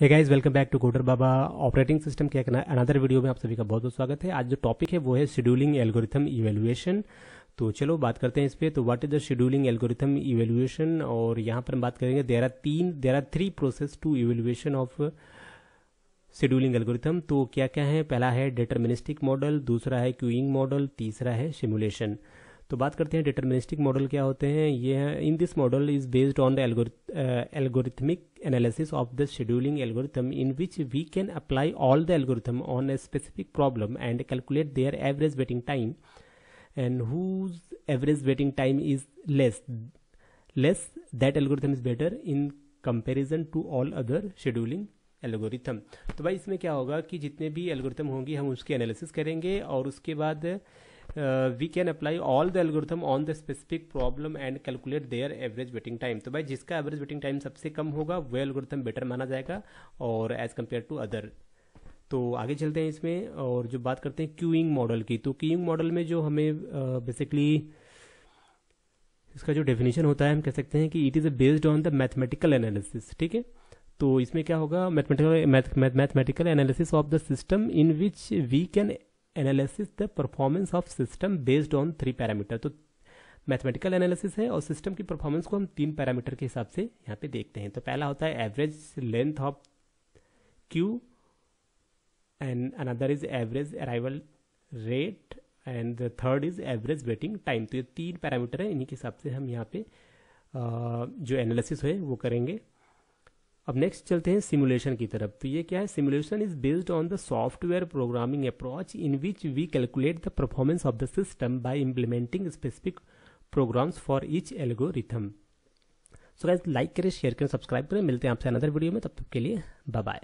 Hey guys welcome back to coder Baba operating system के another video में आप सभी का बहुत बहुत स्वागत है। आज जो टॉपिक है, वो है शेड्यूलिंग एल्गोरिथम इवेल्युएशन तो चलो बात करते हैं इस पे। तो what is the scheduling algorithm evaluation और यहाँ पर हम बात करेंगे देर आर तीन there are three process to evaluation of scheduling algorithm तो क्या क्या है? पहला है डिटर्मिनिस्टिक मॉडल दूसरा है क्यूइंग मॉडल तीसरा है सिमुलेशन तो बात करते हैं डिटर्मिनिस्टिक मॉडल क्या होते हैं। ये in this model is based on the algorithmic analysis of the scheduling algorithm in which we can apply all the algorithm on a specific problem and calculate their average waiting time and whose average waiting time is less less that algorithm is better in comparison to all other scheduling algorithm तो भाई इसमें क्या होगा कि जितने भी algorithm होंगे, हम उसकी एनालिसिस करेंगे और उसके बाद we can apply all the algorithm on the specific problem and calculate their average waiting time तो भाई जिसका एवरेज वेटिंग टाइम सबसे कम होगा वो एल्गोरिथम बेटर माना जाएगा और एज कंपेयर टू अदर तो आगे चलते हैं इसमें और जो बात करते हैं क्यूइंग मॉडल की तो क्यूइंग मॉडल में जो हमें बेसिकली uh, इसका जो डेफिनेशन होता है हम कह सकते हैं कि it is based on the mathematical analysis ठीक है? तो इसमें क्या होगा? Mathematical mathematical analysis of the system in which we can analysis the performance of system based on three parameter तो मैथमेटिकल एनालिसिस है और सिस्टम की परफॉर्मेंस को हम तीन पैरामीटर के हिसाब से यहाँ पे देखते हैं। तो पहला होता है average length of queue and another is average arrival rate and third is average waiting time तो ये तीन पैरामीटर है। इन्हीं के हिसाब से हम यहाँ पे जो एनालिसिस है वो करेंगे। अब नेक्स्ट चलते हैं सिमुलेशन की तरफ़। तो ये क्या है? Simulation is based on the software programming approach in which we calculate the performance of the system by implementing specific programs for each algorithm so guys like करें शेयर करें सब्सक्राइब करें। मिलते हैं आपसे अनदर वीडियो में। तब तक के लिए बाय